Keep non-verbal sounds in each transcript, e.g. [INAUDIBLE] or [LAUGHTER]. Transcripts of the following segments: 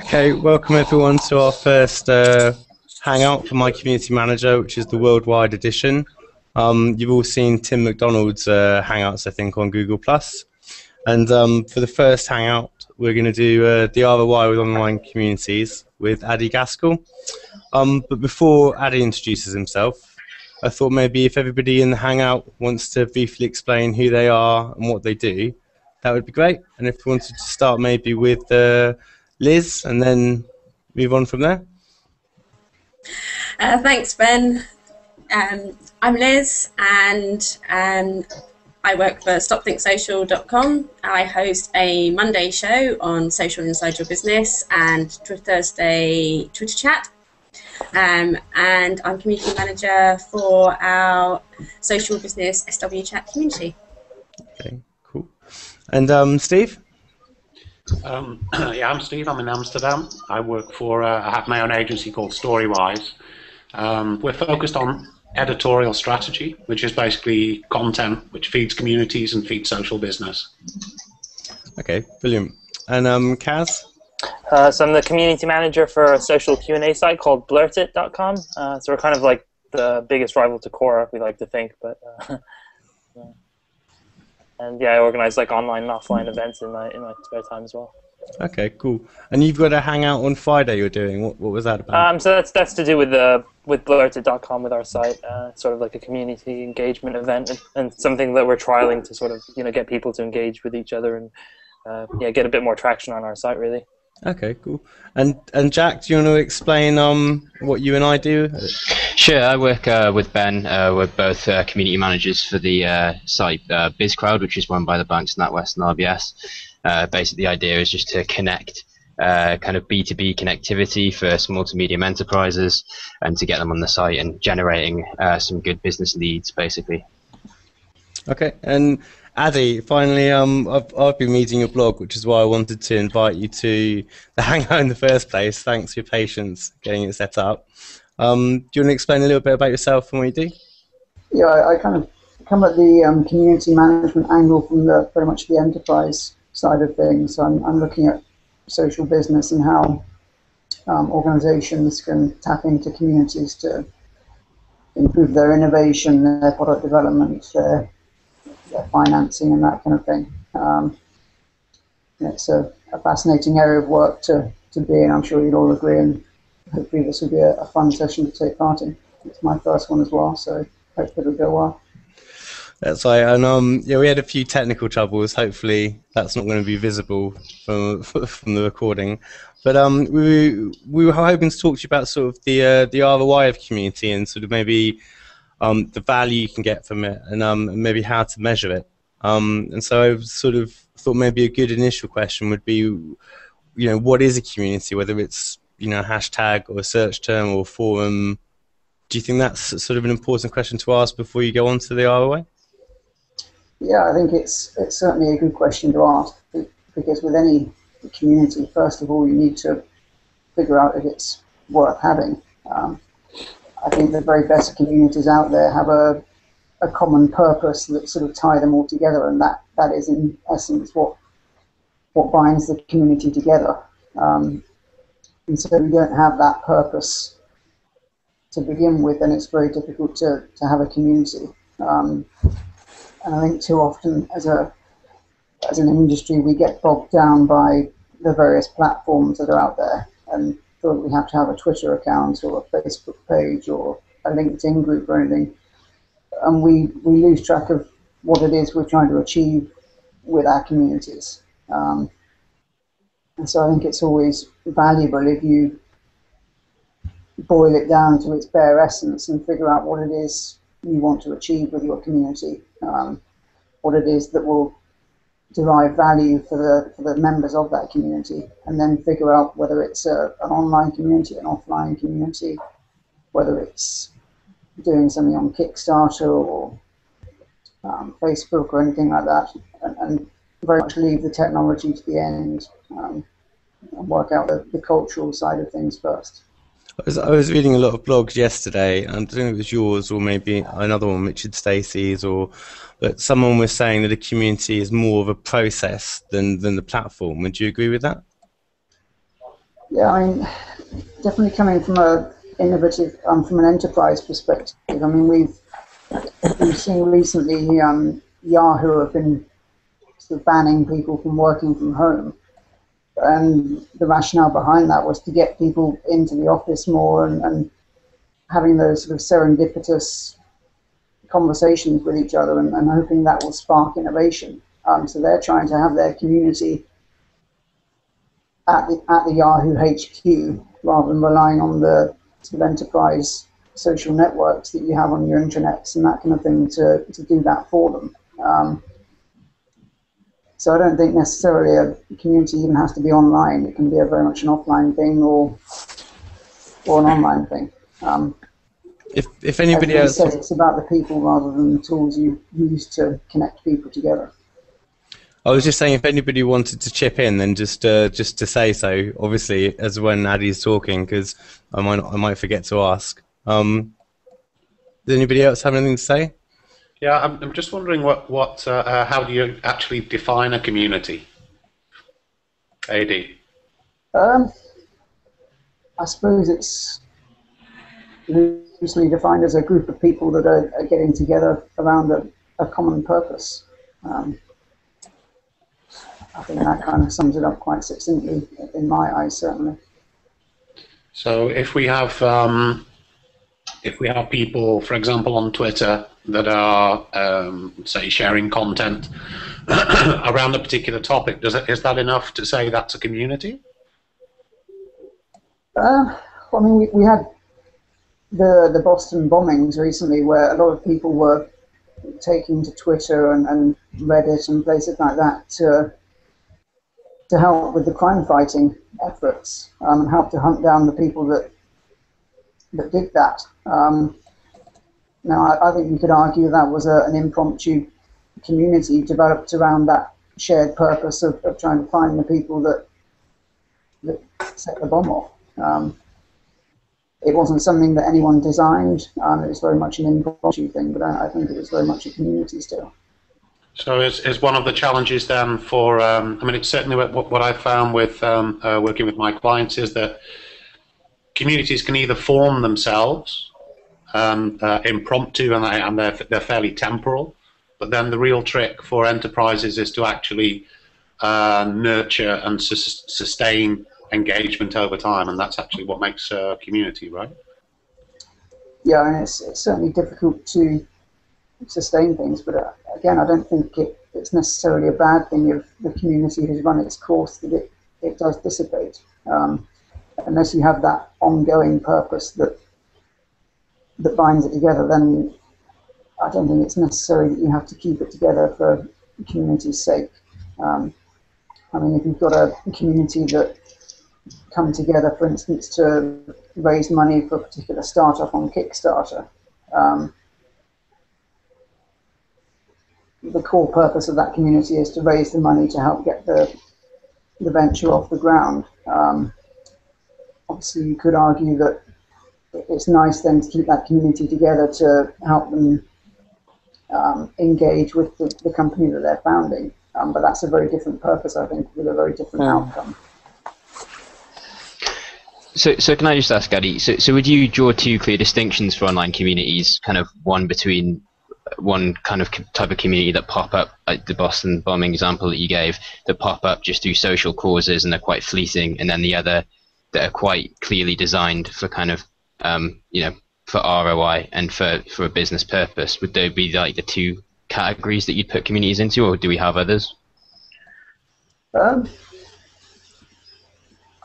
Okay, welcome everyone to our first uh, hangout for my community manager, which is the worldwide edition. Um, you've all seen Tim McDonald's uh, hangouts, I think, on Google Plus. And um, for the first hangout, we're going to do uh, the ROI with online communities with Adi Gaskell. Um, but before Adi introduces himself, I thought maybe if everybody in the hangout wants to briefly explain who they are and what they do, that would be great. And if we wanted to start maybe with uh, Liz and then move on from there. Uh, thanks, Ben. Um, I'm Liz, and um, I work for StopThinkSocial.com. I host a Monday show on Social Inside Your Business and Thursday Twitter chat. Um, and I'm community manager for our social business SW chat community. Okay, cool. And um, Steve? Um, [CLEARS THROAT] yeah, I'm Steve. I'm in Amsterdam. I work for, uh, I have my own agency called Storywise. Um, we're focused on editorial strategy, which is basically content which feeds communities and feeds social business. Okay, brilliant. And um, Kass? Uh, so I'm the community manager for a social Q&A site called blurtit.com. Uh, so we're kind of like the biggest rival to Quora, we like to think. But uh, [LAUGHS] and yeah, I organize like online and offline events in my in my spare time as well. Okay, cool. And you've got a hangout on Friday. You're doing what? What was that about? Um, so that's that's to do with the with blurtit.com with our site. Uh, sort of like a community engagement event and, and, something that we're trialing to sort of you know get people to engage with each other and uh, yeah get a bit more traction on our site really. Okay, cool. And and Jack, do you want to explain um what you and I do? Sure. I work uh, with Ben. Uh, we're both uh, community managers for the uh, site uh, BizCrowd, which is run by the banks NatWest and RBS. Uh, basically, the idea is just to connect uh, kind of B2B connectivity for small to medium enterprises and to get them on the site and generating uh, some good business leads, basically. Okay, and Adi, finally, um, I've, I've been reading your blog, which is why I wanted to invite you to the [LAUGHS] Hangout in the first place. Thanks for your patience getting it set up. Um, do you want to explain a little bit about yourself and what you do? Yeah, I, I kind of come at the um, community management angle from the very much the enterprise side of things. So I'm, I'm looking at social business and how um, organizations can tap into communities to improve their innovation, their product development, their financing, and that kind of thing. Um, it's a, a, fascinating area of work to, to be in. I'm sure you'd all agree, and hopefully this will be a, a fun session to take part in. It's my first one as well, so hopefully it'll go well. That's right. And um, yeah, we had a few technical troubles. Hopefully, that's not going to be visible from [LAUGHS] from the recording. But um, we we were hoping to talk to you about sort of the uh, the ROI of community and sort of maybe um, the value you can get from it, and um, maybe how to measure it. Um, and so I sort of thought maybe a good initial question would be, you know, what is a community? Whether it's you know a hashtag or a search term or a forum. Do you think that's sort of an important question to ask before you go on to the ROI? Yeah, I think it's it's certainly a good question to ask because with any community, first of all, you need to figure out if it's worth having. Um, I think the very best communities out there have a a common purpose that sort of tie them all together, and that, that is in essence what what binds the community together. Um, and so we don't have that purpose to begin with, then it's very difficult to, to have a community. Um, and I think too often as a as an industry we get bogged down by the various platforms that are out there and we have to have a Twitter account or a Facebook page or a LinkedIn group or anything. And we, we lose track of what it is we're trying to achieve with our communities. Um, and so I think it's always valuable if you boil it down to its bare essence and figure out what it is you want to achieve with your community, um, what it is that will derive value for the for the members of that community, and then figure out whether it's a, an online community, an offline community, whether it's doing something on Kickstarter or um, Facebook or anything like that, and, and, very much leave the technology to the end um, and work out the, the cultural side of things first. I was, I was reading a lot of blogs yesterday, and I don't know if it was yours or maybe another one, Richard Stacey's, or but someone was saying that a community is more of a process than, than the platform. Would you agree with that? Yeah, I mean, definitely coming from a innovative, um, from an enterprise perspective. I mean, we've we've seen recently um, Yahoo have been sort of banning people from working from home, and the rationale behind that was to get people into the office more and, and having those sort of serendipitous conversations with each other and, and hoping that will spark innovation. Um, so they're trying to have their community at the, at the Yahoo HQ rather than relying on the sort of enterprise social networks that you have on your intranets and that kind of thing to, to do that for them. Um, so I don't think necessarily a community even has to be online. It can be a very much an offline thing or or an online thing. Um, if if anybody else said, it's about the people rather than the tools you use to connect people together. I was just saying, if anybody wanted to chip in, then just uh, just to say so. Obviously, as when Adi's talking, because I might I might forget to ask. Um, does anybody else have anything to say? Yeah, I'm, I'm just wondering what what uh, uh, how do you actually define a community? Ad. Um, I suppose it's loosely defined as a group of people that are, are getting together around a, a common purpose. Um, I think that kind of sums it up quite succinctly in my eyes, certainly. So if we have um, if we have people, for example, on Twitter that are um, say sharing content [COUGHS] around a particular topic, does it, is that enough to say that's a community? Uh, I mean, we, we had the the Boston bombings recently, where a lot of people were taking to Twitter and, and Reddit and places like that to to help with the crime fighting efforts um, and help to hunt down the people that that did that. Um, now, I, I, think you could argue that was a, an impromptu community developed around that shared purpose of, of trying to find the people that that set the bomb off. Um, it wasn't something that anyone designed. Um, it was very much an impromptu thing, but I, I think it was very much a community still. So is, is one of the challenges then for, um, I mean, it's certainly what, what I've found with um, uh, working with my clients is that communities can either form themselves um, uh, impromptu and, they, and they're, they're fairly temporal, but then the real trick for enterprises is to actually uh, nurture and su sustain engagement over time, and that's actually what makes a community, right? Yeah, and it's, it's certainly difficult to sustain things. But uh, again, I don't think it, it's necessarily a bad thing if the community has run its course that it, it does dissipate. Um, unless you have that ongoing purpose that that binds it together, then I don't think it's necessary that you have to keep it together for community's sake. Um, I mean, if you've got a community that come together, for instance, to raise money for a particular startup on Kickstarter, um, the core purpose of that community is to raise the money to help get the the venture off the ground. Um, obviously, you could argue that it's nice then to keep that community together to help them um, engage with the, the, company that they're founding. Um, but that's a very different purpose, I think, with a very different mm. outcome. So, so can I just ask, Adi? So, so would you draw two clear distinctions for online communities? Kind of one between one kind of type of community that pop up, like the Boston bombing example that you gave, that pop up just through social causes and they're quite fleeting, and then the other that are quite clearly designed for kind of, um, you know, for ROI and for, for a business purpose. Would there be like the two categories that you'd put communities into, or do we have others? Um,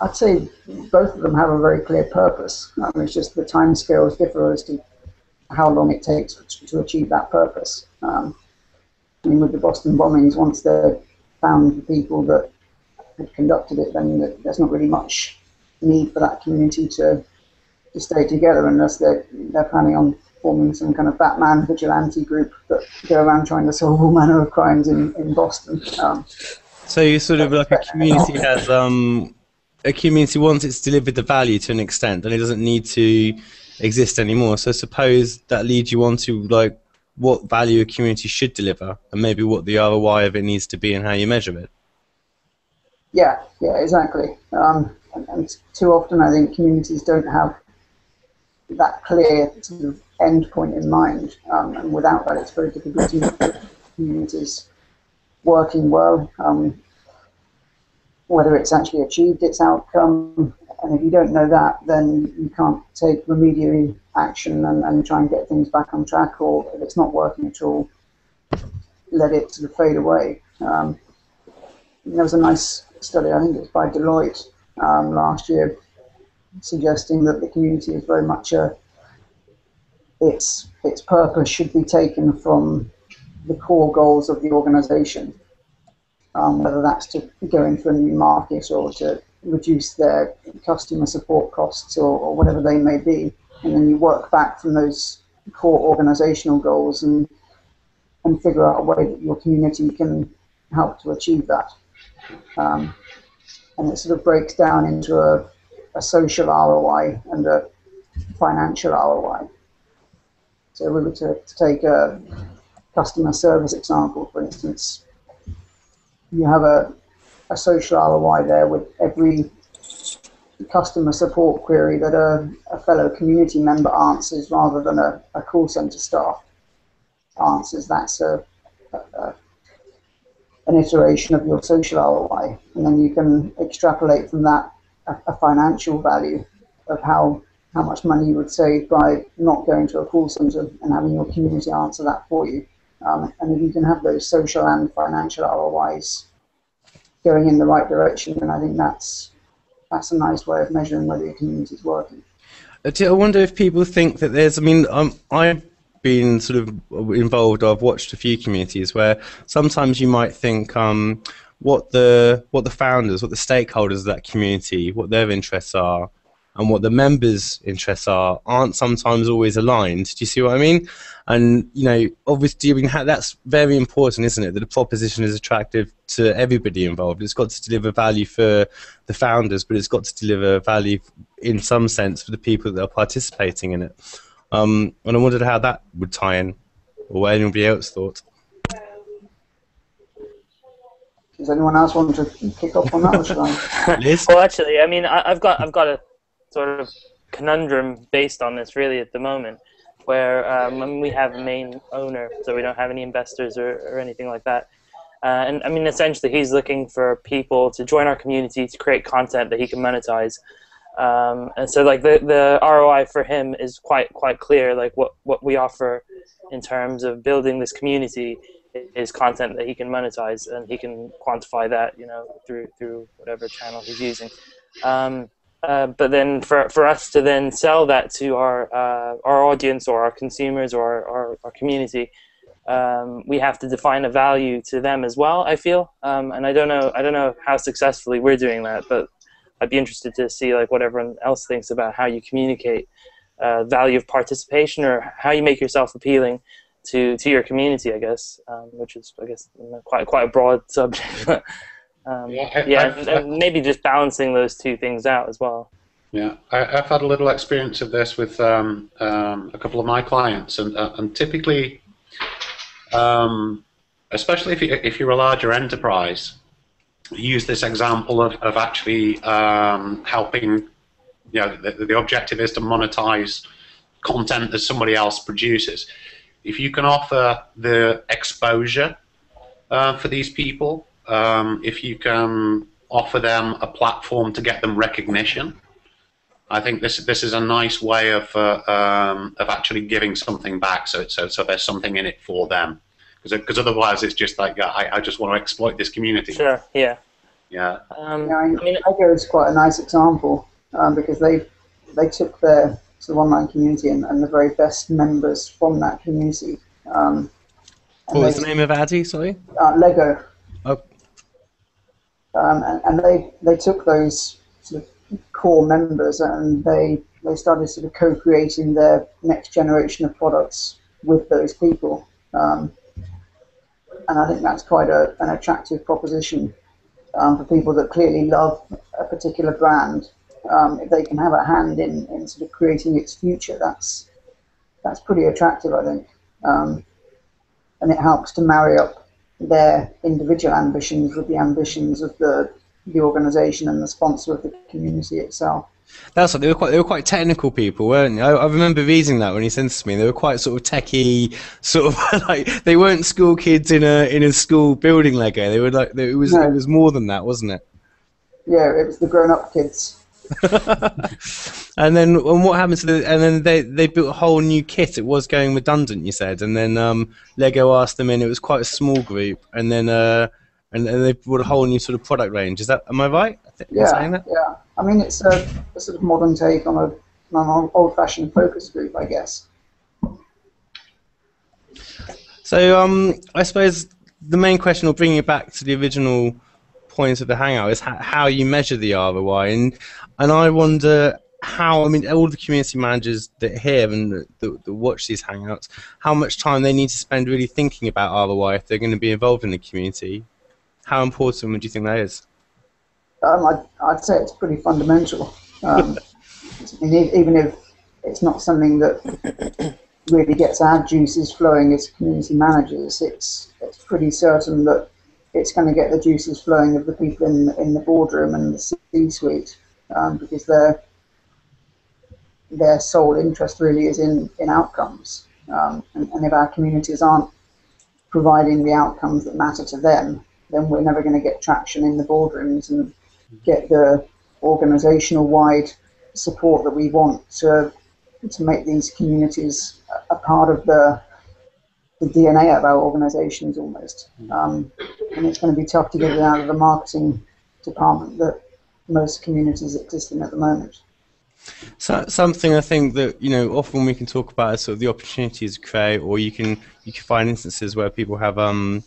I'd say both of them have a very clear purpose. I mean, it's just the time scales differ as to how long it takes to achieve that purpose. Um, I mean, with the Boston bombings, once they've found the people that had conducted it, then there's not really much need for that community to to stay together unless they're they're planning on forming some kind of Batman vigilante group that go around trying to solve all manner of crimes in in Boston. Um, so you sort of like a community has um, a community once it's delivered the value to an extent, then it doesn't need to exist anymore. So suppose that leads you on to like what value a community should deliver, and maybe what the ROI of it needs to be and how you measure it. Yeah, yeah, exactly. Um, and, too often I think communities don't have that clear sort of end point in mind, um, and without that, it's very difficult to make communities working well. Um, whether it's actually achieved its outcome, and if you don't know that, then you can't take remedial action and, and try and get things back on track, or if it's not working at all, let it sort of fade away. Um, there was a nice study, I think it was by Deloitte um, last year, suggesting that the community is very much a its its purpose should be taken from the core goals of the organisation, um, whether that's to go into a new market or to reduce their customer support costs or, or whatever they may be, and then you work back from those core organisational goals and and figure out a way that your community can help to achieve that. Um, and it sort of breaks down into a, a social ROI and a financial ROI. So we were to, to take a customer service example, for instance, you have a, a social ROI there with every customer support query that a, a fellow community member answers rather than a, a call center staff answers. That's a, a, an iteration of your social ROI, and then you can extrapolate from that a, a financial value of how how much money you would save by not going to a call center and having your community answer that for you. Um, and if you can have those social and financial ROIs going in the right direction, then I think that's that's a nice way of measuring whether your community is working. Uh, I wonder if people think that there's. I mean, um, I've been sort of involved. I've watched a few communities where sometimes you might think um, what the what the founders, what the stakeholders of that community, what their interests are, and what the members' interests are aren't sometimes always aligned. Do you see what I mean? And you know, obviously, I mean, that's very important, isn't it? That the proposition is attractive to everybody involved. It's got to deliver value for the founders, but it's got to deliver value in some sense for the people that are participating in it. Um, and I wondered how that would tie in, or what anybody else thought. Does anyone else want to kick off on that? Liz? [LAUGHS] well, actually, I mean, I, have got I've got a sort of conundrum based on this really at the moment, where um, we have a main owner, so we don't have any investors or, or anything like that. Uh, and I mean, essentially, he's looking for people to join our community to create content that he can monetize. Um, and so, like the the ROI for him is quite quite clear. Like what what we offer in terms of building this community is content that he can monetize, and he can quantify that, you know, through through whatever channel he's using. Um, uh, but then for, for us to then sell that to our uh, our audience or our consumers or our, our, our community, um, we have to define a value to them as well. I feel, um, and I don't know I don't know how successfully we're doing that, but I'd be interested to see like what everyone else thinks about how you communicate uh, value of participation or how you make yourself appealing to to your community. I guess, um, which is I guess quite quite a broad [LAUGHS] subject. Um, yeah, I, yeah and, and, maybe just balancing those two things out as well. Yeah, I, have had a little experience of this with um, um, a couple of my clients, and, uh, and typically, um, especially if, you, if you're a larger enterprise, use this example of, of actually um, helping. You know, the, the objective is to monetize content that somebody else produces. If you can offer the exposure uh, for these people, um, if you can offer them a platform to get them recognition, I think this this is a nice way of uh, um, of actually giving something back. So so so there's something in it for them, because otherwise it's just like I, I just want to exploit this community. Sure. Yeah. Yeah. Um, yeah I mean, Lego is quite a nice example um, because they they took their sort of online community and, and the very best members from that community. Um, what was the name of Adi? Sorry. Uh, Lego. Oh. Um, and, and they they took those sort of core members and they they started sort of co-creating their next generation of products with those people. Um, and I think that's quite a, an attractive proposition um, for people that clearly love a particular brand. Um, if they can have a hand in, in sort of creating its future, that's that's pretty attractive, I think. Um, and it helps to marry up their individual ambitions with the ambitions of the the organisation and the sponsor of the community itself. That's what they were quite. They were quite technical people, weren't they? I, I remember reading that when he sent it to me. They were quite sort of techie, sort of [LAUGHS] like they weren't school kids in a in a school building Lego. They were like it was No. it was more than that, wasn't it? Yeah, it was the grown-up kids. [LAUGHS] and then and what happened to the and then they they built a whole new kit. It was going redundant, you said, and then um, Lego asked them in. It was quite a small group, and then uh, and, and they brought a whole new sort of product range. Is that am I right? I think, Yeah, saying that? yeah. I mean, it's a, a sort of modern take on a on an old-fashioned focus group, I guess. So um, I suppose the main question, or bringing it back to the original point of the hangout, is how, you measure the ROI, and and I wonder how. I mean, all the community managers that hear and that, that, that watch these hangouts, how much time they need to spend really thinking about ROI if they're going to be involved in the community. How important would you think that is? Um, I'd, I'd say it's pretty fundamental. Um, [LAUGHS] e- even if it's not something that really gets our juices flowing as community managers, it's it's pretty certain that it's going to get the juices flowing of the people in in the boardroom and the C-suite um, because their their sole interest really is in in outcomes. Um, and, and if our communities aren't providing the outcomes that matter to them, then we're never going to get traction in the boardrooms and get the organizational wide support that we want to to make these communities a, part of the the DNA of our organizations almost. Um, and it's going to be tough to get it out of the marketing department that most communities exist in at the moment. So, something I think that you know often we can talk about is sort of the opportunities to create, or you can you can find instances where people have um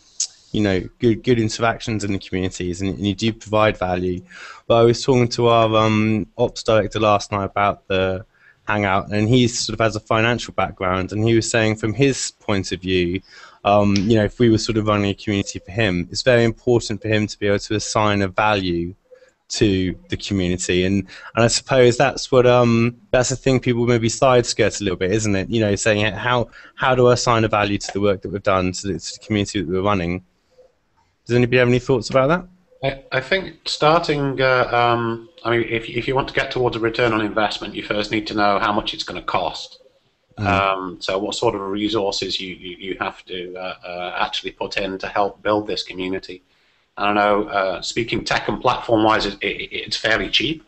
you know good good interactions in the communities and, and you do provide value. But I was talking to our um, ops director last night about the hangout, and he sort of has a financial background, and he was saying from his point of view. Um, you know, if we were sort of running a community for him, it's very important for him to be able to assign a value to the community and and I suppose that's what um that's the thing people maybe side skirt a little bit isn't it you know saying how how do I assign a value to the work that we've done to the, to the community that we're running does anybody have any thoughts about that I, think starting, uh, um, I mean, if, if you want to get towards a return on investment, you first need to know how much it's going to cost. Um, so, what sort of resources you, you, you have to uh, uh, actually put in to help build this community. I don't know, uh, speaking tech and platform wise, it, it, it's fairly cheap.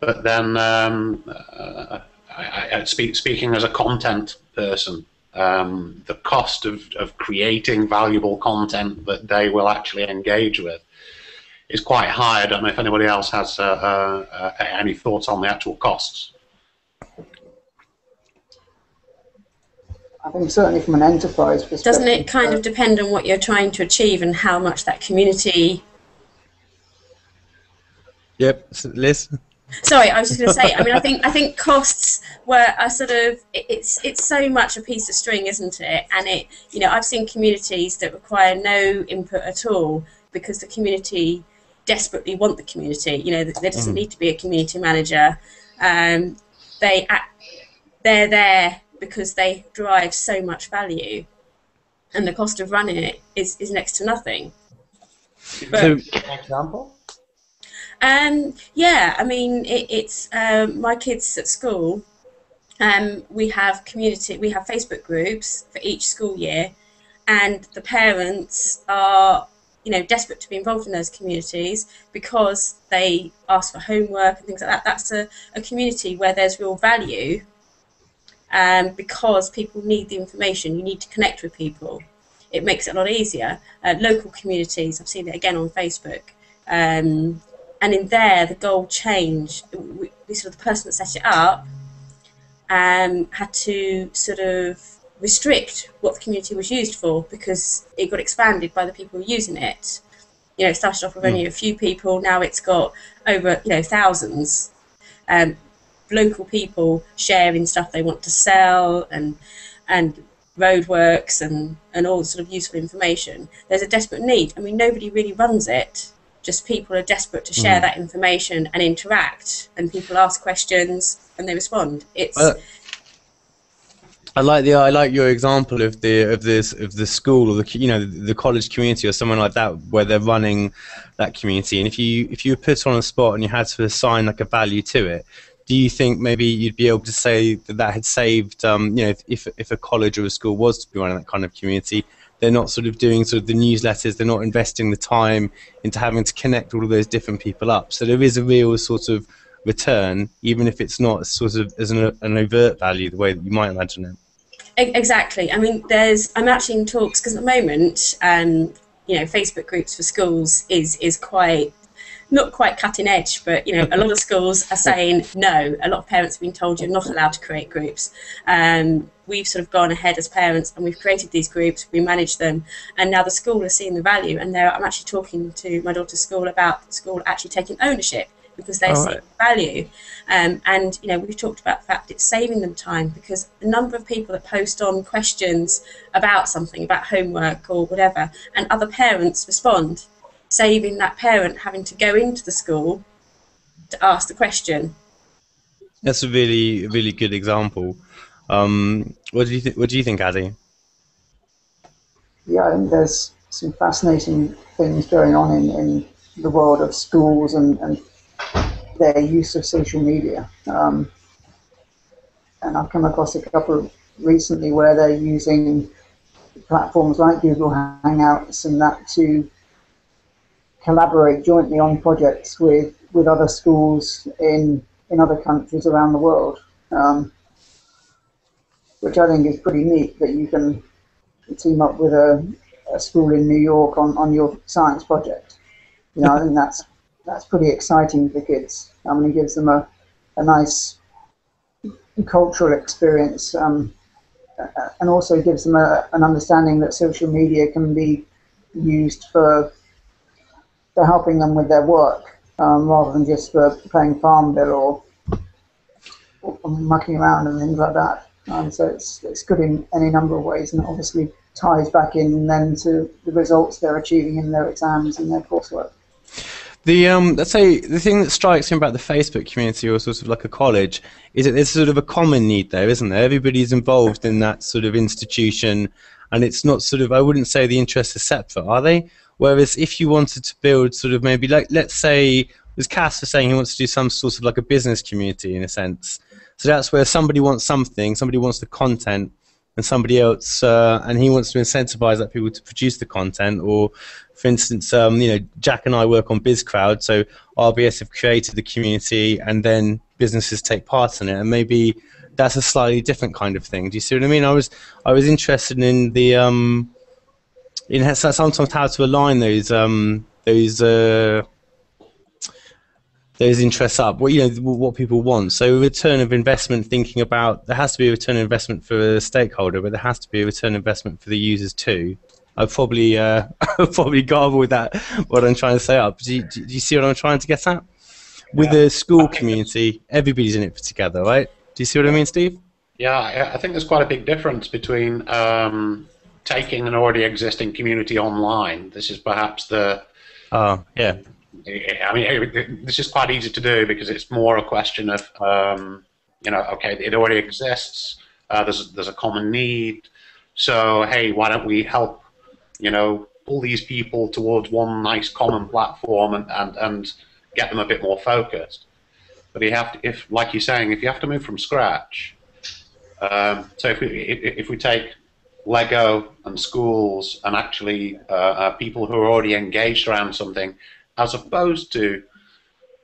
But then, um, uh, I, I, speak, speaking as a content person, um, the cost of, of creating valuable content that they will actually engage with is quite high. I don't know if anybody else has uh, uh, uh, any thoughts on the actual costs. I think certainly from an enterprise perspective. Doesn't it kind of depend on what you're trying to achieve and how much that community? yep Liz Sorry, I was just going to say. I mean, I [LAUGHS] think I think costs were a sort of it- it's it's so much a piece of string, isn't it? And it you know I've seen communities that require no input at all because the community desperately want the community. You know, there doesn't need to be a community manager. Um, they act, they're there because they drive so much value, and the cost of running it is, is next to nothing. But, so Example? Um, yeah, I mean, it, it's um, my kids at school. Um, we have community, we have Facebook groups for each school year, and the parents are, you know, desperate to be involved in those communities because they ask for homework and things like that. That's a, a community where there's real value, um, because people need the information. You need to connect with people. It makes it a lot easier. Uh, local communities, I've seen it again on Facebook. Um, and in there the goal changed. We, we sort of the person that set it up um, had to sort of restrict what the community was used for because it got expanded by the people using it. You know, it started off with only a few people. Now it's got over you know thousands. Um, local people sharing stuff they want to sell and and roadworks and and all sort of useful information. There's a desperate need. I mean, nobody really runs it just people are desperate to share that information and interact and people ask questions and they respond. It's Uh, I like the I like your example of the of this of the school or the you know the, the college community or someone like that where they're running that community. And if you if you were put on a spot and you had to assign like a value to it do you think maybe you'd be able to say that that had saved um, you know if if a college or a school was to be running that kind of community they're not sort of doing sort of the newsletters they're not investing the time into having to connect all of those different people up so there is a real sort of return even if it's not sort of as an, an overt value the way that you might imagine it Exactly. I mean, there's. I'm actually in talks because at the moment, um, you know, Facebook groups for schools is is quite not quite cutting edge, but you know, a lot of schools are saying no. A lot of parents have been told you're not allowed to create groups. Um, we've sort of gone ahead as parents and we've created these groups, we manage them, and now the school is seeing the value. And I'm actually talking to my daughter's school about the school actually taking ownership because they see right. value. Um, and you know, we've talked about the fact it's saving them time because the number of people that post on questions about something, about homework or whatever, and other parents respond, saving that parent having to go into the school to ask the question. That's a really, really good example. Um, what do you th- What do you think, Adi? Yeah, I think there's some fascinating things going on in, in the world of schools and, and their use of social media. Um, and I've come across a couple recently where they're using platforms like Google Hangouts and that to collaborate jointly on projects with, with other schools in, in other countries around the world. Um, which I think is pretty neat that you can team up with a, a school in New York on, on your science project. You know, I think that's that's pretty exciting for kids. I mean, it gives them a, a nice cultural experience um, and also gives them a, an understanding that social media can be used for, for helping them with their work um, rather than just for playing Farmville or, or mucking around and things like that. Um, so it's, it's good in any number of ways and it obviously ties back in then to the results they're achieving in their exams and their coursework. The um, let's say the thing that strikes me about the Facebook community, or sort of like a college, is that there's sort of a common need there, isn't there? Everybody's involved in that sort of institution, and it's not sort of I wouldn't say the interests are separate, are they? Whereas if you wanted to build sort of maybe like let's say as Kass was saying, he wants to do some sort of like a business community in a sense. So that's where somebody wants something, somebody wants the content, and somebody else, uh, and he wants to incentivize that people to produce the content, or for instance, um, you know, Jack and I work on BizCrowd, so RBS have created the community, and then businesses take part in it, and maybe that's a slightly different kind of thing. Do you see what I mean? I was I was interested in the um, in sometimes how to align those um, those uh, those interests up. What you know, what people want. So return of investment, thinking about there has to be a return of investment for the stakeholder, but there has to be a return of investment for the users too. I've probably uh, [LAUGHS] probably garbled that what I'm trying to say up. Do you, do you see what I'm trying to get at? With yeah. the school community, everybody's in it together, right? Do you see what I mean, Steve? Yeah, I think there's quite a big difference between um, taking an already existing community online. This is perhaps the. Oh, yeah. I mean, this is quite easy to do because it's more a question of, um, you know, okay, it already exists. Uh, there's there's a common need. So hey, why don't we help you know, pull these people towards one nice common platform and, and, and get them a bit more focused. But you have to, if, like you're saying, if you have to move from scratch, um, so if we, if we take Lego and schools and actually uh, uh, people who are already engaged around something, as opposed to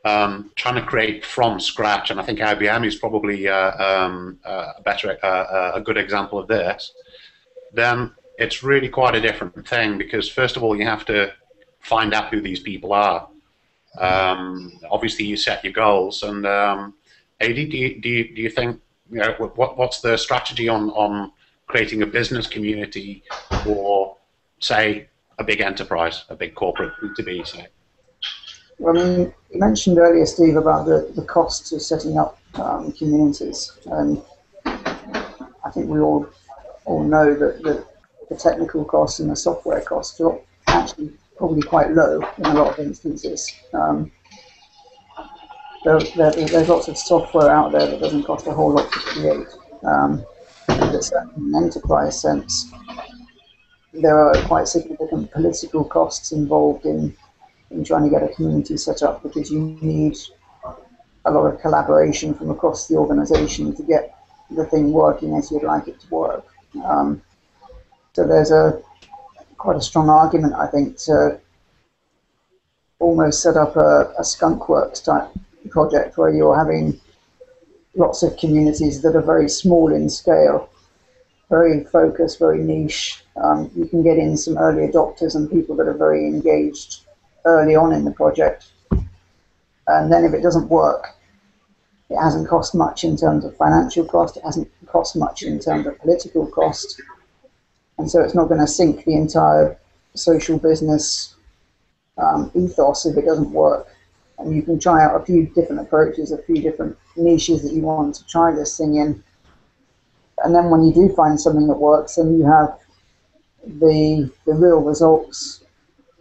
um, trying to create from scratch, and I think IBM is probably uh, um, uh, a better, uh, uh, a good example of this. Then it's really quite a different thing because first of all you have to find out who these people are. Um, obviously, you set your goals, and um, AD, do you, do you, do you think you know what what's the strategy on on creating a business community for say a big enterprise, a big corporate B2B, say? Well, I mean, you mentioned earlier, Steve, about the, the costs of setting up um, communities, and I think we all all know that, that the technical costs and the software costs are actually probably quite low in a lot of instances. Um, there, there, there's lots of software out there that doesn't cost a whole lot to create. Um, that in an enterprise sense, there are quite significant political costs involved in, in trying to get a community set up because you need a lot of collaboration from across the organization to get the thing working as you'd like it to work. Um, so there's a quite a strong argument, I think, to almost set up a, a skunkworks type project where you're having lots of communities that are very small in scale, very focused, very niche. Um, you can get in some early adopters and people that are very engaged early on in the project. And then if it doesn't work, it hasn't cost much in terms of financial cost, it hasn't cost much in terms of political cost, and so it's not going to sink the entire social business um, ethos if it doesn't work. And you can try out a few different approaches, a few different niches that you want to try this thing in. And then when you do find something that works, then you have the the real results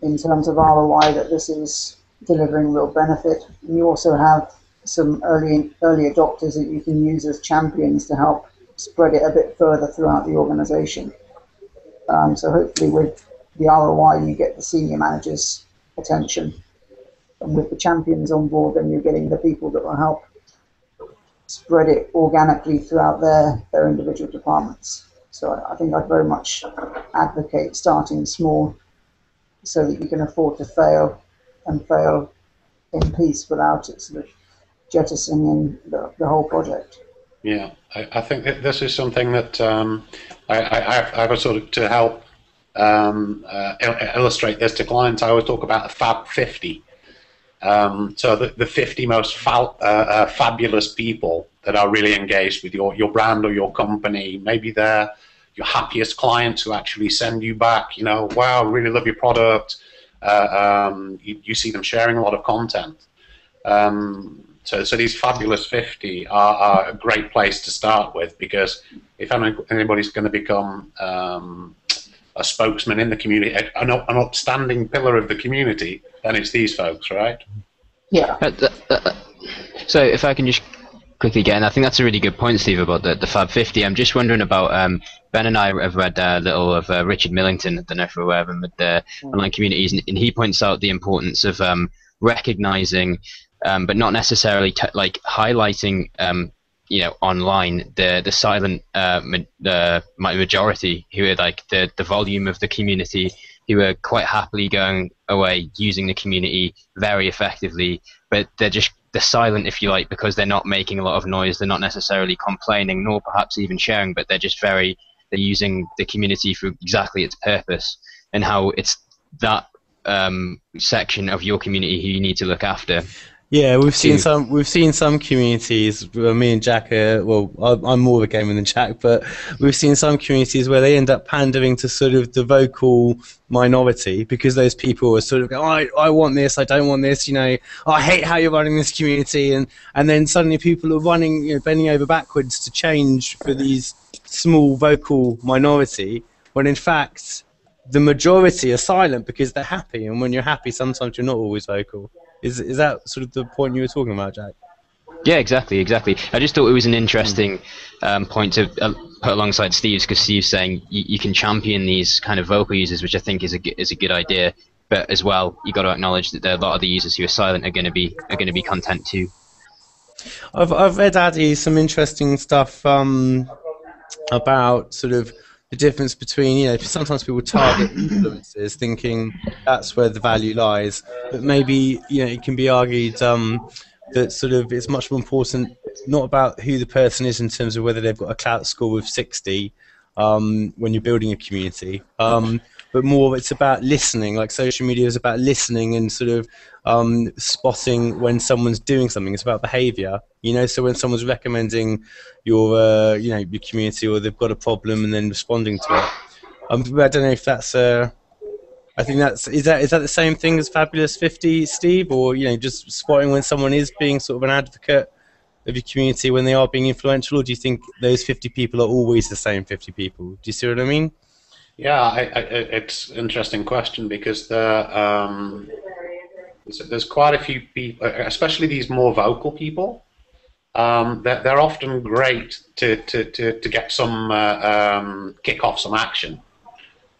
in terms of ROI that this is delivering real benefit. And you also have some early early adopters that you can use as champions to help spread it a bit further throughout the organization. Um, so hopefully with the ROI you get the senior managers attention. And with the champions on board, then you're getting the people that will help spread it organically throughout their, their individual departments. So I, I think I'd very much advocate starting small so that you can afford to fail and fail in peace without it sort of jettisoning the, the whole project. Yeah, I, I think that this is something that um, I, I, I, was sort of to help um, uh, illustrate this to clients, I always talk about the Fab 50. Um, so the, the 50 most uh, uh, fabulous people that are really engaged with your, your brand or your company. Maybe they're your happiest clients who actually send you back, you know, wow, really love your product. Uh, um, you, you, see them sharing a lot of content. Um, so, so these fabulous 50 are, are, a great place to start with because if anybody's going to become um, a spokesman in the community, an, an upstanding pillar of the community, then it's these folks, right? Yeah. Uh, uh, uh, so if I can just quickly get in, I think that's a really good point, Steve, about the, the Fab 50. I'm just wondering about um, Ben and I have read a little of uh, Richard Millington, I don't know if we're aware of him, with the mm. online communities, and, and, he points out the importance of um, recognizing, um, but not necessarily t- like highlighting um, you know online the the silent uh, ma- the majority who are like the the volume of the community who are quite happily going away using the community very effectively. But they're just they're silent if you like because they're not making a lot of noise. They're not necessarily complaining nor perhaps even sharing but they're just very they're using the community for exactly its purpose and how it's that um, section of your community who you need to look after yeah, we've seen some. We've seen some communities. Well, me and Jack are. Well, I'm more of a gamer than Jack, but we've seen some communities where they end up pandering to sort of the vocal minority because those people are sort of going, oh, I, I want this, I don't want this. You know, oh, I hate how you're running this community, and and then suddenly people are running, you know, bending over backwards to change for these small vocal minority, when in fact the majority are silent because they're happy, and when you're happy, sometimes you're not always vocal. Is is that sort of the point you were talking about, Jack? Yeah, exactly, exactly. I just thought it was an interesting um, point to uh, put alongside Steve's because Steve's saying you, you, can champion these kind of vocal users, which I think is a is a good idea. But as well, you got to acknowledge that a lot of the users who are silent are going to be are going to be content too. I've I've read Adi some interesting stuff um, about sort of the difference between you know sometimes people target influencers thinking that's where the value lies, but maybe you know it can be argued um, that sort of it's much more important not about who the person is in terms of whether they've got a clout score of 60 um, when you're building a community, um, but more it's about listening. Like social media is about listening and sort of um, spotting when someone's doing something. It's about behaviour, you know. So when someone's recommending your, uh, you know, your community or they've got a problem and then responding to it. Um, I don't know if that's. Uh, I think that's is that is that the same thing as Fabulous Fifty, Steve, or you know, just spotting when someone is being sort of an advocate of your community when they are being influential, or do you think those 50 people are always the same 50 people? Do you see what I mean? Yeah, I, I, it's an interesting question because the, um, there's quite a few people, especially these more vocal people. um, they're, they're often great to, to, to, to get some uh, um, kick off some action,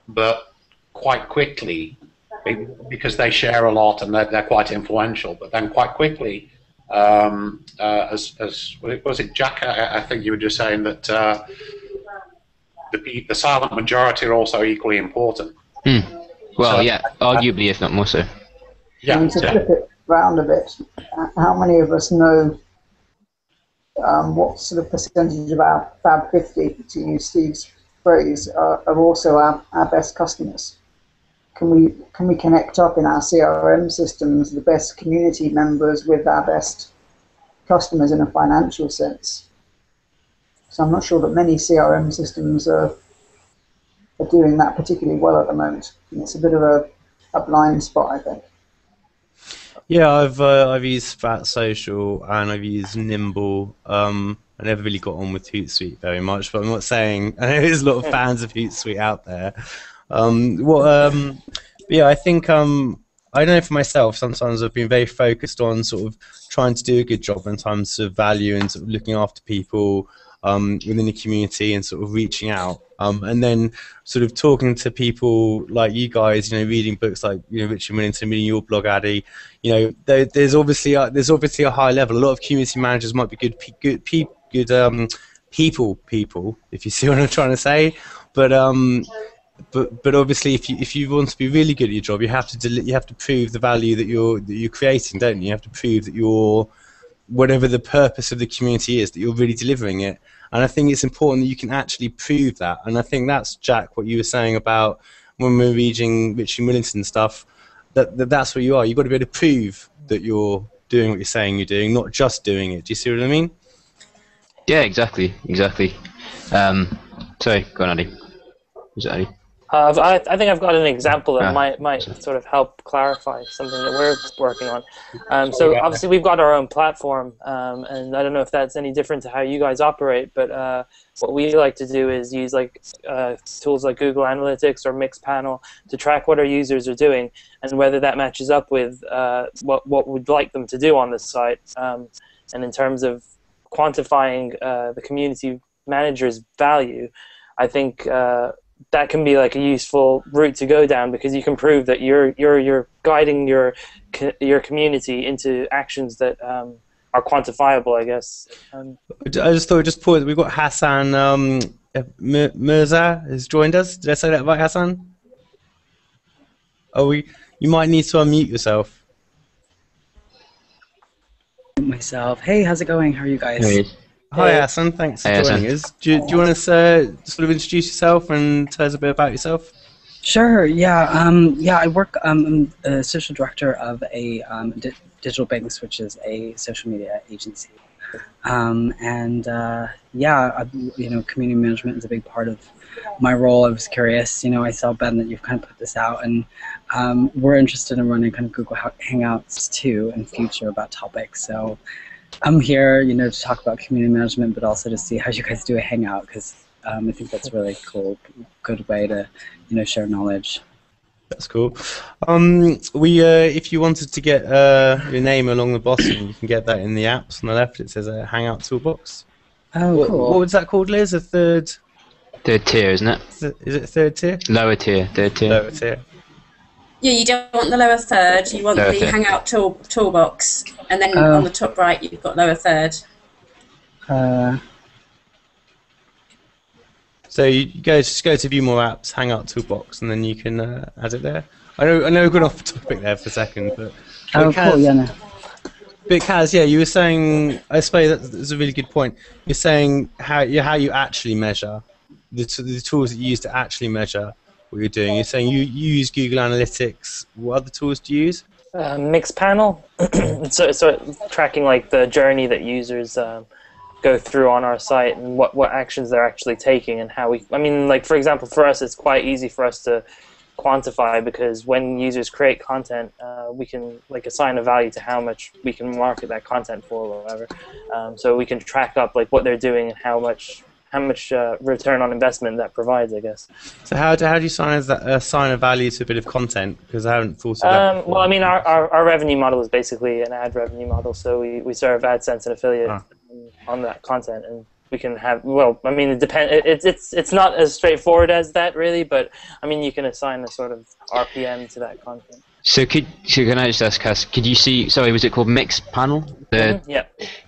but quite quickly, because they share a lot and they're, they're quite influential, but then quite quickly, um, uh, as, as was it Jack? I, I, think you were just saying that uh, the, the silent majority are also equally important. Hmm. Well, so, yeah, arguably, if not more so. Yeah. And to flip it round a bit, how many of us know um, what sort of percentage of our Fab 50, to use Steve's phrase, are, are also our, our best customers? Can we can we connect up in our CRM systems the best community members with our best customers in a financial sense? So I'm not sure that many CRM systems are are doing that particularly well at the moment. And it's a bit of a, a blind spot, I think. Yeah, I've uh, I've used Fat Social and I've used Nimble. Um, I never really got on with Hootsuite very much, but I'm not saying [LAUGHS] I know there's a lot of fans of Hootsuite out there. Um, what? Um, yeah, I think um, I know for myself. Sometimes I've been very focused on sort of trying to do a good job in terms of value and sort of looking after people um, within the community and sort of reaching out. Um, and then sort of talking to people like you guys, you know, reading books like you know Richard Millington, reading your blog, Adi. You know, there, there's obviously a, there's obviously a high level. A lot of community managers might be good, good, good um, people, people, if you [LAUGHS] see what I'm trying to say. But um, but but obviously, if you if you want to be really good at your job, you have to you have to prove the value that you're that you're creating, don't you? You have to prove that you're whatever the purpose of the community is, that you're really delivering it. And I think it's important that you can actually prove that. And I think that's Jack, what you were saying about when we're reading richie Millington stuff. That, that that's what you are. You've got to be able to prove that you're doing what you're saying you're doing, not just doing it. Do you see what I mean? Yeah, exactly, exactly. Um, sorry, go on, andy Is it Adi? Uh, I, I, think I've got an example that might might sort of help clarify something that we're working on. Um, so obviously we've got our own platform, um, and I don't know if that's any different to how you guys operate, but uh, what we like to do is use like uh, tools like Google Analytics or Mixpanel to track what our users are doing and whether that matches up with uh, what what we'd like them to do on the site. Um, and in terms of quantifying uh, the community manager's value, I think uh, that can be like a useful route to go down because you can prove that you're you're you're guiding your your community into actions that um, are quantifiable. I guess. Um, I just thought just pause. We've got Hassan um, Mirza has joined us. Did I say that right, Hassan? Oh, we. You might need to unmute yourself. Myself. Hey, how's it going? How are you guys? Hey. Hi, Hassan. Thanks for hey, joining Hassan. us. Do you, do you want to uh, sort of introduce yourself and tell us a bit about yourself? Sure. Yeah. Um, yeah. I work. Um, I'm a social director of a um, di- Digital Banks, which is a social media agency. Um, and uh, yeah, I, you know, community management is a big part of my role. I was curious. You know, I saw Ben that you've kind of put this out, and um, we're interested in running kind of Google Hangouts too in future about topics. So I'm here, you know, to talk about community management, but also to see how you guys do a hangout because um, I think that's really cool, good way to, you know, share knowledge. That's cool. Um, we, uh, if you wanted to get uh, your name along the bottom, you can get that in the apps on the left. It says a Hangout Toolbox. Oh, what, cool. What was that called, Liz? A third. Third tier, isn't it? Is it, is it third tier? Lower tier. Third tier. Lower tier. Yeah, you don't want the lower third. You want lower the third. Hangout tool toolbox, and then oh. on the top right you've got lower third. Uh. So you go just go to view more apps, Hangout toolbox, and then you can uh, add it there. I know I know we've gone off topic there for a second, but oh, Kass, cool, yeah. No. But Kass, yeah, you were saying. I suppose that's a really good point. You're saying how you how you actually measure the, the tools that you use to actually measure what you're doing. You're saying you, you use Google Analytics. What other tools do you use? Uh, Mixpanel. [CLEARS THROAT] so, so tracking like the journey that users um, go through on our site and what, what actions they're actually taking and how we. I mean, like for example, for us, it's quite easy for us to quantify because when users create content, uh, we can like assign a value to how much we can market that content for or whatever. Um, so we can track up like what they're doing and how much how much uh, return on investment that provides, I guess. So how do, how do you sign that uh, assign a value to a bit of content? Because I haven't thought of that. Um, well, I mean, our, our, our, revenue model is basically an ad revenue model. So we, we serve AdSense and affiliate. Ah. on that content, and we can have. Well, I mean, it depend. It, it's it's it's not as straightforward as that, really. But I mean, you can assign a sort of RPM to that content. So could so can I just ask Kass, could you see sorry was it called Mixpanel? The Mhm, yeah.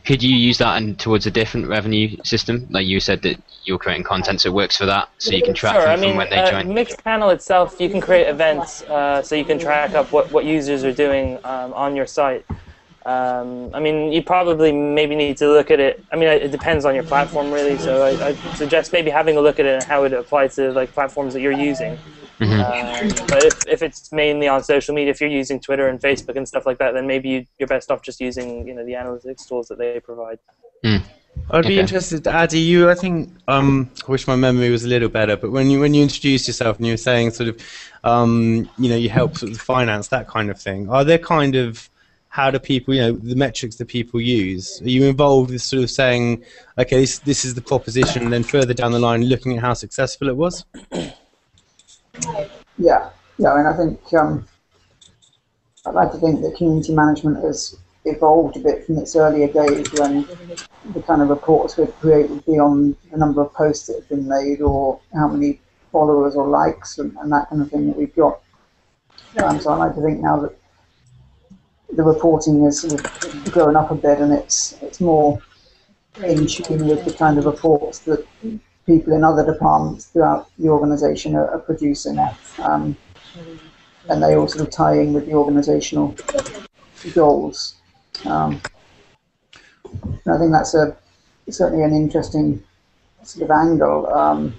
could you use that and towards a different revenue system? Like you said that you're creating content so it works for that, so you can track Sure. them I from mean, when they uh, join. Mixpanel itself, you can create events, uh, so you can track up what, what users are doing um, on your site. Um, I mean, you probably maybe need to look at it. I mean, it depends on your platform, really. So I, I suggest maybe having a look at it and how it applies to like platforms that you're using. Mhm. Um, but if, if it's mainly on social media, if you're using Twitter and Facebook and stuff like that, then maybe you, you're best off just using you know the analytics tools that they provide. I'd Okay. be interested, Adi. You, I think, um, I wish my memory was a little better. But when you when you introduced yourself and you were saying sort of, um, you know, you help sort of finance that kind of thing. Are there kind of how do people, you know, the metrics that people use? Are you involved with sort of saying, okay, this this is the proposition, and then further down the line, looking at how successful it was? Yeah, yeah, and I think um, I'd like to think that community management has evolved a bit from its earlier days when the kind of reports we'd create would be on the number of posts that have been made or how many followers or likes and, and that kind of thing that we've got. Um, so I like to think now that the reporting has sort of grown up a bit and it's it's more in tune with the kind of reports that people in other departments throughout the organisation are, are producing. Um, and they all sort of tie in with the organisational goals. Um, I think that's a certainly an interesting sort of angle. Um,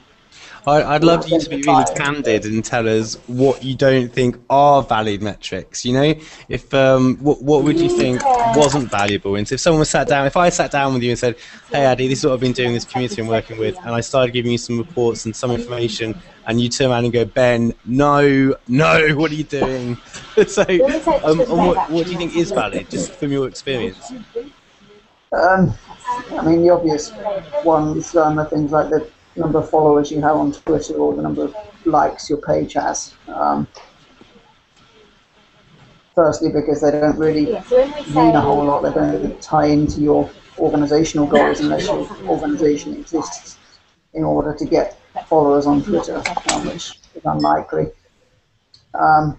I, I'd love you to be really candid and tell us what you don't think are valid metrics. You know, if um, what what would you think wasn't valuable? And so if someone was sat down, if I sat down with you and said, "Hey, Adi, this is what I've been doing, this community I'm working with," and I started giving you some reports and some information, and you turn around and go, "Ben, no, no, what are you doing?" [LAUGHS] so, um, and what what do you think is valid, just from your experience? um, I mean, the obvious ones um, are things like the number of followers you have on Twitter or the number of likes your page has. Um, firstly, because they don't really Yeah, so mean a whole lot. They don't really tie into your organisational goals unless your organisation exists in order to get followers on Twitter, um, which is unlikely. Um,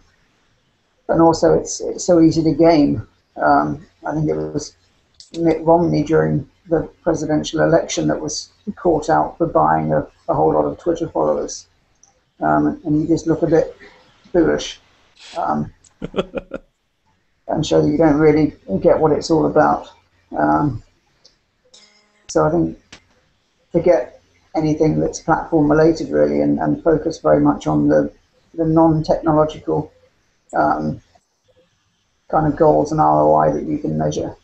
and also, it's, it's so easy to game. Um, I think it was Mitt Romney during the presidential election that was caught out for buying a, a whole lot of Twitter followers. Um, and you just look a bit foolish. Um, [LAUGHS] and show that you don't really get what it's all about. Um, so I think forget anything that's platform related really and, and focus very much on the, the non-technological um, kind of goals and ROI that you can measure.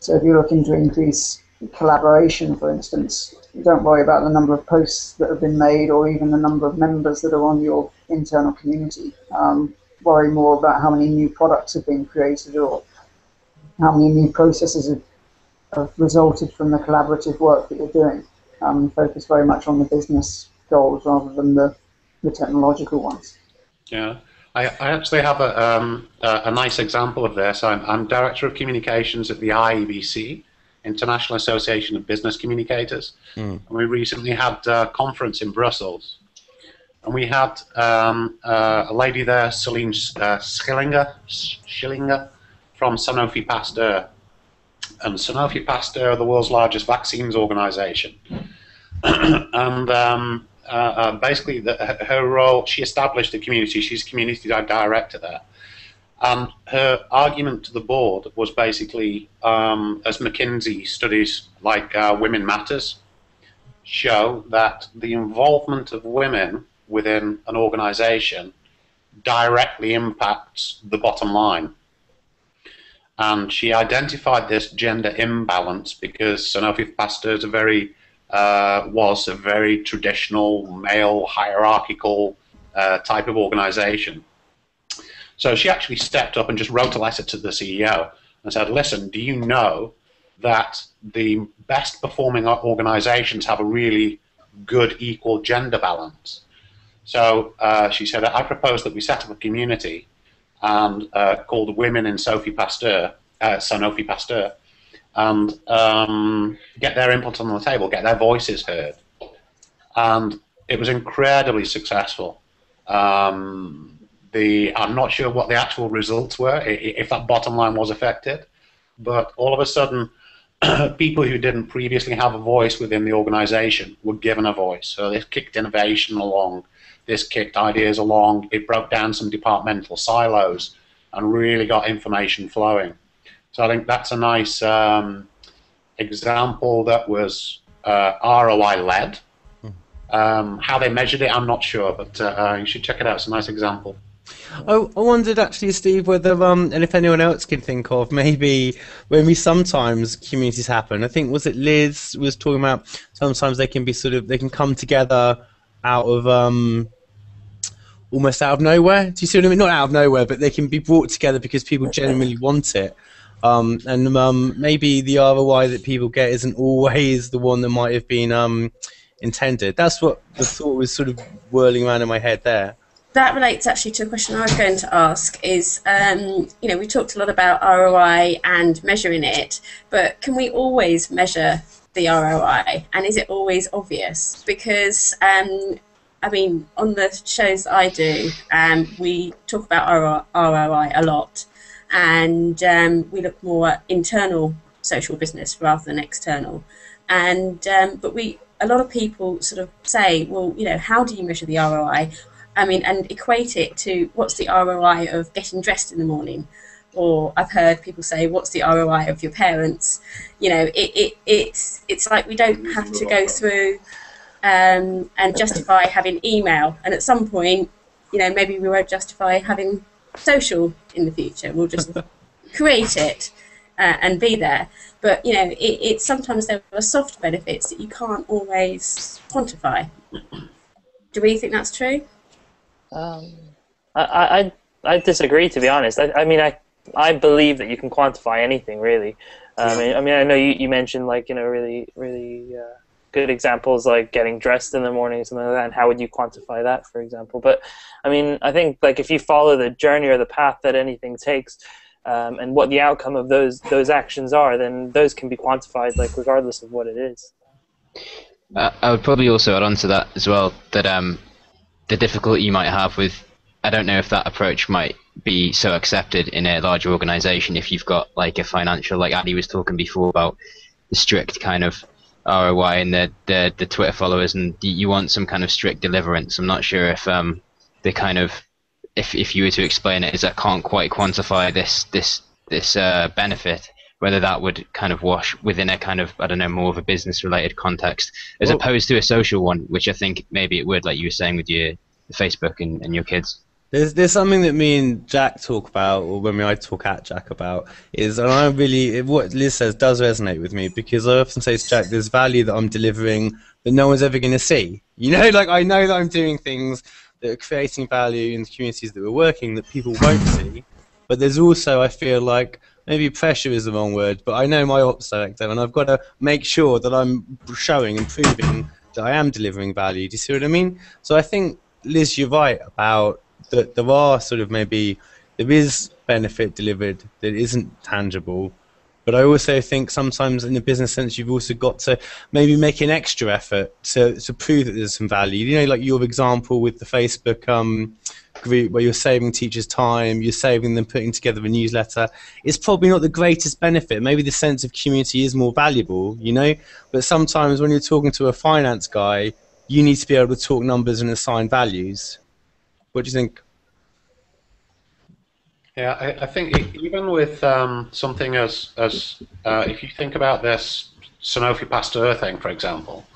So if you're looking to increase collaboration, for instance, don't worry about the number of posts that have been made or even the number of members that are on your internal community. Um, worry more about how many new products have been created or how many new processes have, have resulted from the collaborative work that you're doing. Um, focus very much on the business goals rather than the, the technological ones. Yeah, I, I actually have a, um, a, a nice example of this. I'm, I'm Director of Communications at the IABC, International Association of Business Communicators. And we recently had a conference in Brussels. And we had um, uh, a lady there, Celine uh, Schillinger, Schillinger from Sanofi Pasteur. And Sanofi Pasteur are the world's largest vaccines organization. [CLEARS THROAT] and um, uh, uh, basically, the, her- role, she established a community. She's community director there. And her argument to the board was basically, um, as McKinsey studies like uh, Women Matters show, that the involvement of women within an organization directly impacts the bottom line. And she identified this gender imbalance because Sanofi Pasteur is a very uh, was a very traditional male hierarchical uh, type of organization. So she actually stepped up and just wrote a letter to the CEO and said, "Listen, do you know that the best performing organizations have a really good equal gender balance?" So uh, she said, "I propose that we set up a community and uh, called Women in Sophie Pasteur, uh, Sanofi Pasteur, and um, get their input on the table, get their voices heard. And it was incredibly successful. Um, the I'm not sure what the actual results were, if that bottom line was affected, but all of a sudden, [CLEARS THROAT] people who didn't previously have a voice within the organization were given a voice. So this kicked innovation along, this kicked ideas along, it broke down some departmental silos and really got information flowing. So I think that's a nice um, example that was uh, ROI led. Hmm. Um, how they measured it, I'm not sure, but uh, uh, you should check it out. It's a nice example. I, I wondered actually, Steve, whether um, and if anyone else can think of maybe when we sometimes communities happen. I think was it Liz was talking about sometimes they can be sort of they can come together out of um, almost out of nowhere. Do you see what I mean? Not out of nowhere, but they can be brought together because people genuinely want it. Um, and um, maybe the ROI that people get isn't always the one that might have been um, intended. That's what the thought was sort of whirling around in my head there that relates actually to a question I was going to ask is, um, you know, we talked a lot about ROI and measuring it, but can we always measure the ROI? And is it always obvious? Because, um, I mean, on the shows I do, um, we talk about ROI a lot, and um, we look more at internal social business rather than external. And um, but we a lot of people sort of say, well, you know, how do you measure the ROI? I mean, and equate it to what's the ROI of getting dressed in the morning, or I've heard people say, what's the ROI of your parents? You know, it, it it's it's like we don't have to go through um, and justify having email, and at some point, you know, maybe we won't justify having social in the future. We'll just [LAUGHS] create it uh, and be there. But you know, it, it sometimes there are soft benefits that you can't always quantify. Do we think that's true? Um, I, I I disagree to be honest. I, I mean I I believe that you can quantify anything really. Um, I mean I know you, you mentioned like you know really really uh, good examples like getting dressed in the morning something like that and how would you quantify that for example? But i mean i think like if you follow the journey or the path that anything takes um, and what the outcome of those those actions are then those can be quantified like regardless of what it is. Uh, i would probably also add on to that as well that um, the difficulty you might have with I don't know if that approach might be so accepted in a larger organization if you've got like a financial like Adi was talking before about the strict kind of ROI and the the, the Twitter followers and you want some kind of strict deliverance. I'm not sure if um the kind of if if you were to explain it is I can't quite quantify this this this uh, benefit whether that would kind of wash within a kind of I don't know more of a business related context as well, opposed to a social one, which I think maybe it would, like you were saying with your Facebook and, and your kids. There's there's something that me and Jack talk about, or when I talk at Jack about, is and I really what Liz says does resonate with me because I often say to Jack, there's value that I'm delivering that no one's ever going to see. You know, like I know that I'm doing things that are creating value in the communities that we're working that people won't see, but there's also I feel like maybe pressure is the wrong word, but I know my ops director, and I've got to make sure that I'm showing and proving that I am delivering value. Do you see what I mean? So I think, Liz, you're right about that there are sort of maybe there is benefit delivered that isn't tangible, but I also think sometimes in the business sense, you've also got to maybe make an extra effort to, to prove that there's some value. You know, like your example with the Facebook um, group where you're saving teachers time, you're saving them putting together a newsletter. It's probably not the greatest benefit. Maybe the sense of community is more valuable, you know? But sometimes when you're talking to a finance guy, you need to be able to talk numbers and assign values. What do you think? Yeah, I, I think even with um, something as as uh, if you think about this Sanofi Pasteur thing, for example.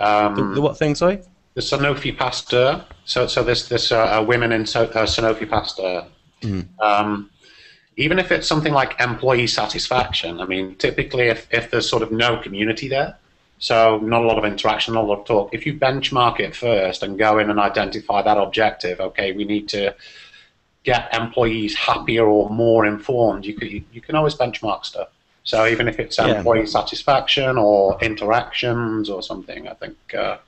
Um, the, the, what thing? Sorry. The Sanofi Pasteur. So so this this uh, women in so, uh, Sanofi Pasteur. Mm. Um, even if it's something like employee satisfaction, I mean, typically if, if there's sort of no community there, so not a lot of interaction, not a lot of talk. If you benchmark it first and go in and identify that objective, okay, we need to get employees happier or more informed, you, can you can always benchmark stuff. So even if it's employee yeah. satisfaction or interactions or something, I think uh,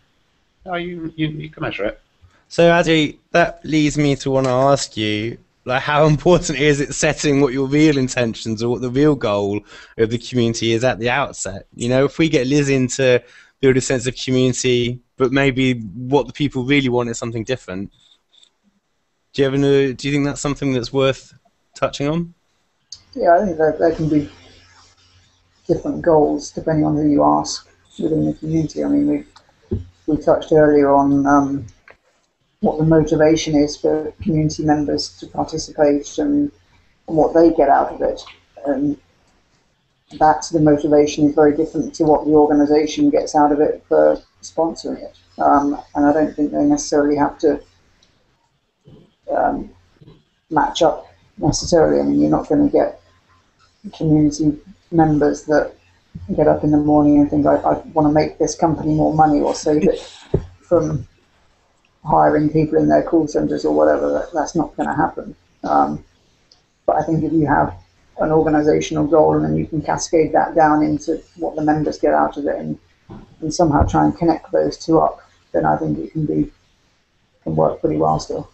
you, you, you can measure it. So Adi, that leads me to want to ask you, like how important is it setting what your real intentions or what the real goal of the community is at the outset? You know, if we get Liz into build a sense of community, but maybe what the people really want is something different. Do you ever do you think that's something that's worth touching on? Yeah, I think there, there can be different goals depending on who you ask within the community. I mean, we we touched earlier on um, what the motivation is for community members to participate and, what they get out of it. And that the motivation is very different to what the organisation gets out of it for sponsoring it. Um, and I don't think they necessarily have to um, match up necessarily. I mean, you're not going to get community members that get up in the morning and think, I, I want to make this company more money or save it from hiring people in their call centres or whatever. That, that's not going to happen. Um, but I think if you have an organisational goal and then you can cascade that down into what the members get out of it and, and somehow try and connect those two up, then I think it can be can work pretty well still.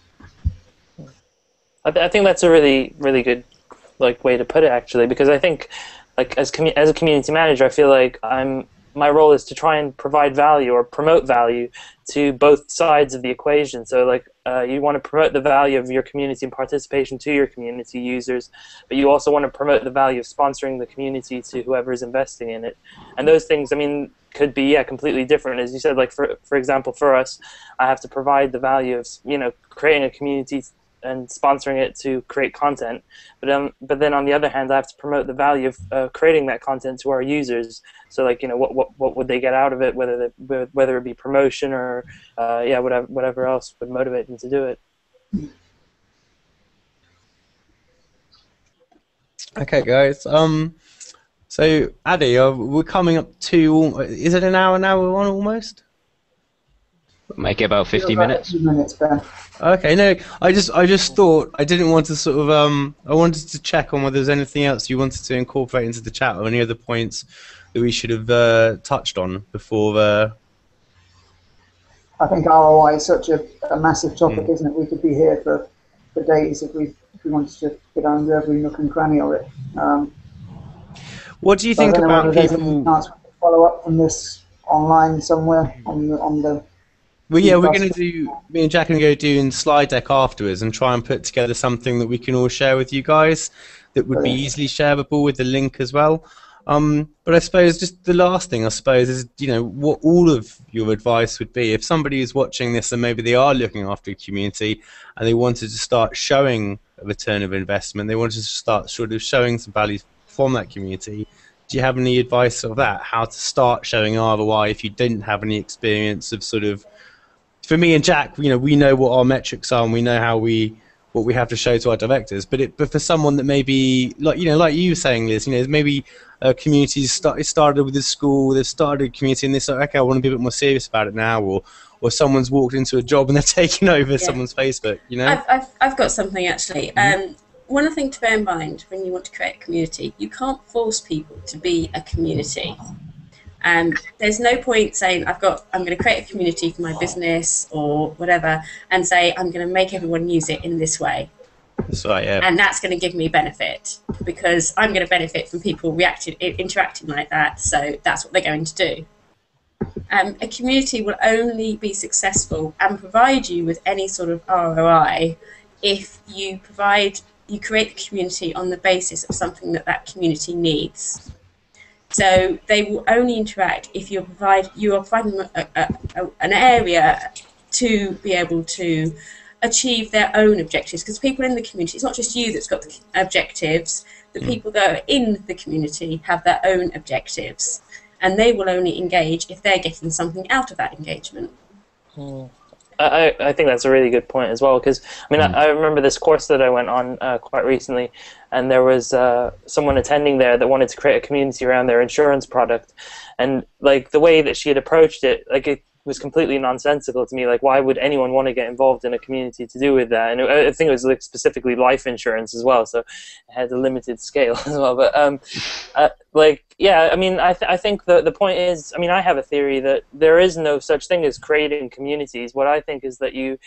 I, th- I think that's a really really good like way to put it actually because I think like as commu- as a community manager I feel like I'm my role is to try and provide value or promote value to both sides of the equation. So, like, uh, you want to promote the value of your community and participation to your community users, but you also want to promote the value of sponsoring the community to whoever is investing in it. And those things, I mean, could be yeah completely different. As you said, like for for example, for us, I have to provide the value of you know creating a community and sponsoring it to create content. But um, but then on the other hand, I have to promote the value of uh, creating that content to our users. So like you know what what, what would they get out of it? Whether they, whether it be promotion or uh, yeah whatever whatever else would motivate them to do it. Okay, guys. Um, so Adi, uh, we're coming up to is it an hour now? We're on almost. Make it about 50 About minutes. minutes, Ben. Okay, no, I just I just thought I didn't want to sort of um I wanted to check on whether there's anything else you wanted to incorporate into the chat or any other points that we should have uh, touched on before uh, I think ROI is such a, a massive topic, isn't it? We could be here for, for days if we if we wanted to get under every nook and cranny of it. Um, What do you so think about whether there's any people? chance we could follow up from this online somewhere on the on the Well, yeah, we're going to do. Me and Jack are going to go do in slide deck afterwards and try and put together something that we can all share with you guys that would be easily shareable with the link as well. Um, but I suppose just the last thing I suppose is you know what all of your advice would be if somebody is watching this and maybe they are looking after a community and they wanted to start showing a return of investment, they wanted to start sort of showing some value from that community. Do you have any advice of that? How to start showing ROI if you didn't have any experience of sort of for me and Jack, you know, we know what our metrics are and we know how we what we have to show to our directors. But it, but for someone that maybe like you know, like you were saying, Liz, you know, maybe a community start, it started with a school, they've started a community, and they say, okay, I want to be a bit more serious about it now, or or someone's walked into a job and they're [LAUGHS] taking over someone's Facebook, you know. I've, I've, I've got something actually. Um, one thing to bear in mind when you want to create a community, you can't force people to be a community. Um, there's no point saying I've got I'm going to create a community for my business or whatever, and say I'm going to make everyone use it in this way, That's right, yeah. and that's going to give me benefit because I'm going to benefit from people reacting, interacting like that. So that's what they're going to do. Um, a community will only be successful and provide you with any sort of ROI if you provide you create the community on the basis of something that that community needs. So they will only interact if you provide you are providing a, a, a, an area to be able to achieve their own objectives. Because people in the community, it's not just you that's got the objectives. The hmm. people that are in the community have their own objectives, and they will only engage if they're getting something out of that engagement. Hmm. I, I think that's a really good point as well because I mean I, hmm. I remember this course that I went on uh, quite recently, and there was uh, someone attending there that wanted to create a community around their insurance product, and like the way that she had approached it, like it was completely nonsensical to me. Like, why would anyone want to get involved in a community to do with that? And I think it was like specifically life insurance as well, so it had a limited scale [LAUGHS] as well. But um, uh, like, yeah, I mean, I, th- I think the the point is, I mean, I have a theory that there is no such thing as creating communities. What I think is that you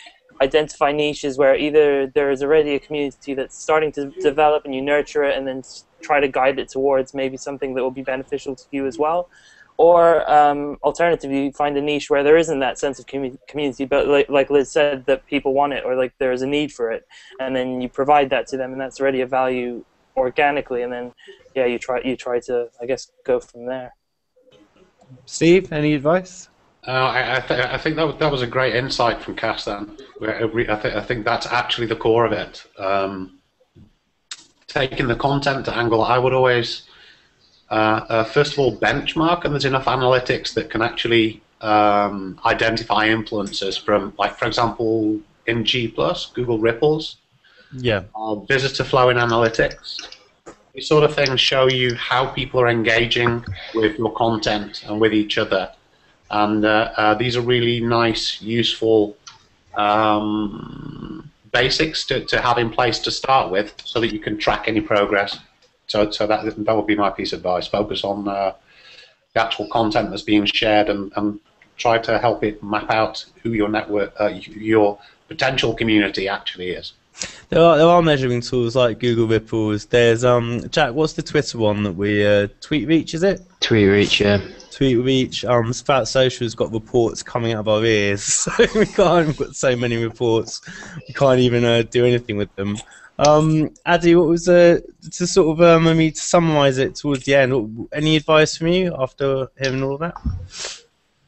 identify niches where either there is already a community that's starting to develop and you nurture it and then try to guide it towards maybe something that will be beneficial to you as well or um, alternatively you find a niche where there isn't that sense of commu- community but like, like liz said that people want it or like there's a need for it and then you provide that to them and that's already a value organically and then yeah you try you try to i guess go from there steve any advice uh, I, I, th- I, think that was, that was a great insight from Kass. Then, I, th- I think that's actually the core of it. Um, taking the content angle, I would always uh, uh, first of all benchmark, and there's enough analytics that can actually um, identify influences from, like for example, in G Plus, Google Ripples, yeah, uh, visitor flow in analytics. These sort of things show you how people are engaging with your content and with each other, and uh, uh, these are really nice, useful. Um, basics to, to have in place to start with so that you can track any progress. So, so that that would be my piece of advice. Focus on uh, the actual content that's being shared and, and try to help it map out who your network, uh, your potential community actually is. There are there are measuring tools like Google Ripples. There's um Jack. What's the Twitter one that we uh, Tweet Reach? Is it? Tweet Reach, yeah. Tweet Reach. Um, Sprout Social's got reports coming out of our ears, [LAUGHS] so we can't put so many reports. We can't even uh, do anything with them. Um, Adi, what was to sort of um, I mean to summarise it towards the end? Any advice from you after hearing all of that?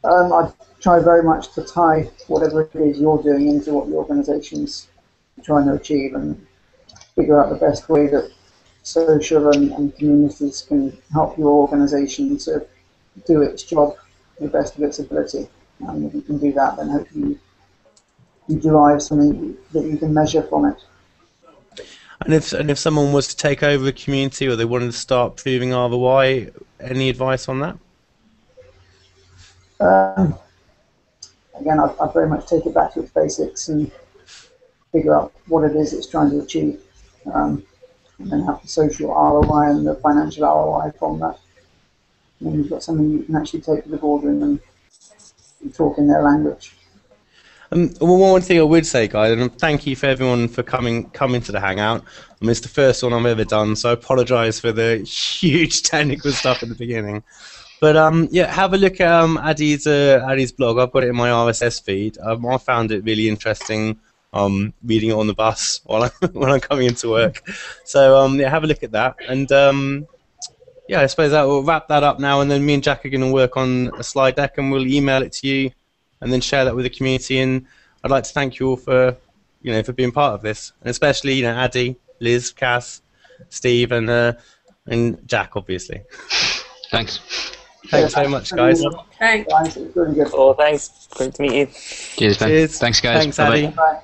Um, I try very much to tie whatever it is you're doing into what the organisation's trying to achieve and figure out the best way that social and, and communities can help your organisation to do its job to the best of its ability. And if you can do that, then hopefully you derive something that you can measure from it. And if and if someone was to take over a community or they wanted to start proving ROI, any advice on that? Um, again, I, I very much take it back to its basics and figure out what it is it's trying to achieve, um, and then have the social ROI and the financial ROI from that. And then you've got something you can actually take to the boardroom and talk in their language. Um, one thing I would say, guys, and thank you for everyone for coming coming to the hangout. I mean, it's the first one I've ever done, so I apologise for the [LAUGHS] huge technical stuff at the beginning. But um, yeah, have a look at um, Adi's uh, Adi's blog. I've got it in my RSS feed. Um, I found it really interesting. Um, reading it on the bus [LAUGHS] while I'm when I'm coming into work. So um, yeah, have a look at that. And um, yeah, I suppose that will wrap that up now. And then me and Jack are going to work on a slide deck, and we'll email it to you and then share that with the community. And I'd like to thank you all for, you know, for being part of this, and especially you know Adi, Liz, Kass, Steve, and uh, and Jack, obviously. Thanks. Thanks so much, guys. Thanks. Guys, it was really. Cool, thanks. Great to meet you. Cheers, Ben. Cheers. Thanks, guys. Thanks, Bye-bye. Adi. Bye.